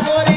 amor